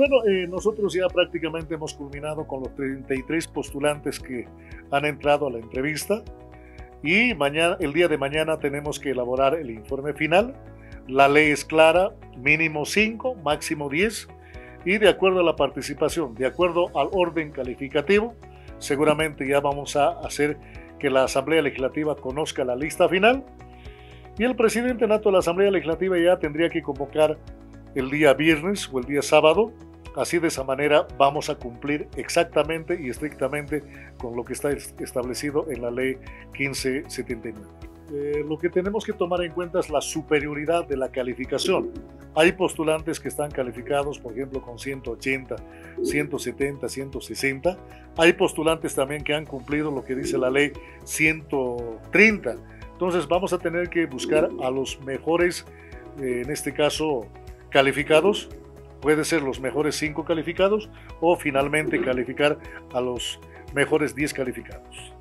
Bueno, eh, nosotros ya prácticamente hemos culminado con los 33 postulantes que han entrado a la entrevista y mañana, el día de mañana tenemos que elaborar el informe final. La ley es clara, mínimo 5, máximo 10 y de acuerdo a la participación, de acuerdo al orden calificativo, seguramente ya vamos a hacer que la Asamblea Legislativa conozca la lista final y el presidente nato de la Asamblea Legislativa ya tendría que convocar el día viernes o el día sábado Así de esa manera vamos a cumplir exactamente y estrictamente con lo que está establecido en la ley 1579. Eh, lo que tenemos que tomar en cuenta es la superioridad de la calificación. Hay postulantes que están calificados, por ejemplo, con 180, 170, 160. Hay postulantes también que han cumplido lo que dice la ley 130. Entonces vamos a tener que buscar a los mejores, eh, en este caso, calificados Puede ser los mejores 5 calificados o finalmente calificar a los mejores 10 calificados.